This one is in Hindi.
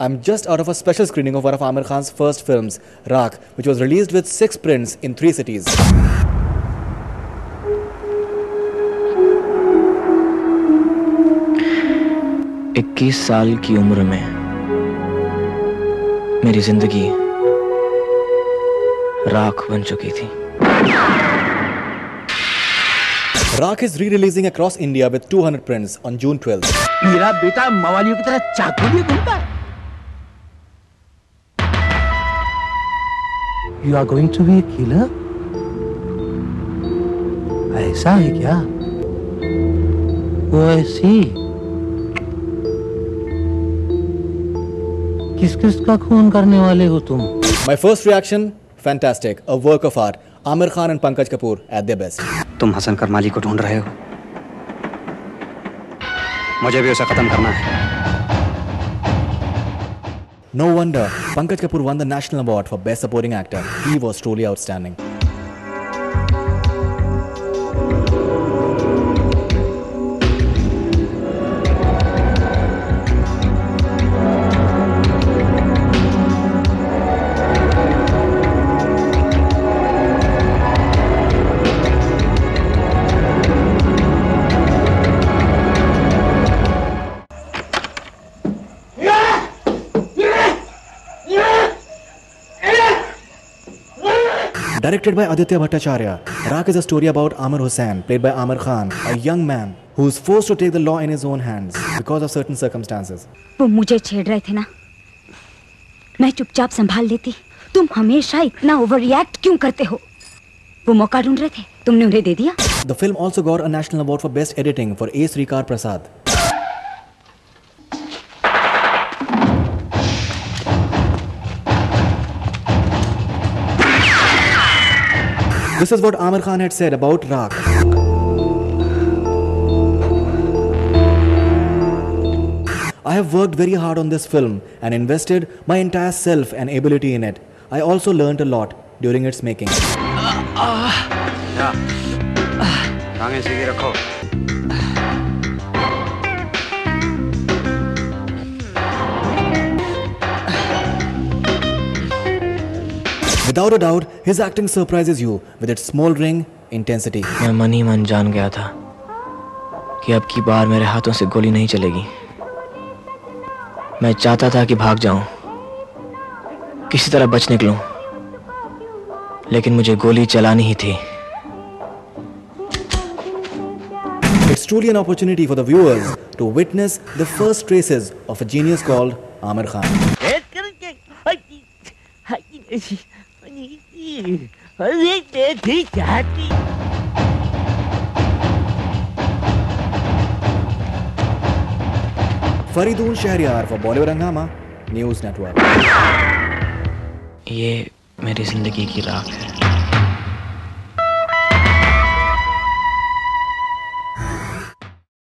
I'm just out of a special screening of one of Amir Khan's first films, Raak, which was released with six prints in three cities. इक्कीस साल की उम्र में मेरी ज़िंदगी राख बन चुकी थी Raak is re-releasing across India with 200 prints on June 12th. मेरा बेटा मवालियों की तरह चाकू लिए घूमता है you are going to be killer ऐसा है क्या? ऐसी? किस किस का खून करने वाले हो तुम? My first reaction fantastic a work of art Aamir Khan and Pankaj Kapoor at the best तुम हसन करमाली को ढूंढ रहे हो। मुझे भी उसे खत्म करना है। No wonder Pankaj Kapoor won the National Award for Best Supporting Actor. He was truly outstanding. Directed by Aditya Bhattacharya, Raak is a story about Amir Hussain, played by Amir Khan, a young man who is forced to take the law in his own hands because of certain circumstances. वो मुझे छेड़ रहे थे ना मैं चुपचाप संभाल लेती तुम हमेशा इतना ओवर क्यों करते हो वो मौका ढूंढ रहे थे तुमने उन्हें दे दिया The film also got a national award for best editing for A. Srikar Prasad. This is what Amir Khan had said about Raag. I have worked very hard on this film and invested my entire self and ability in it. I also learned a lot during its making. Uh, uh, yeah. uh, uh. Without a doubt his acting surprises you with it smouldering intensity मैं मन ही मन जान गया था कि अब की बार मेरे हाथों से गोली नहीं चलेगी मैं चाहता था कि भाग जाऊँ किसी तरह बच निकलूं लेकिन मुझे गोली चलानी ही थी it's truly an opportunity for the viewers to witness the first traces of a genius called Aamir Khan चाहती चाहती। फरीदून शहरियार फॉर बॉलीवुड हंगामा न्यूज़ नेटवर्क। ये मेरी ज़िंदगी की राख है।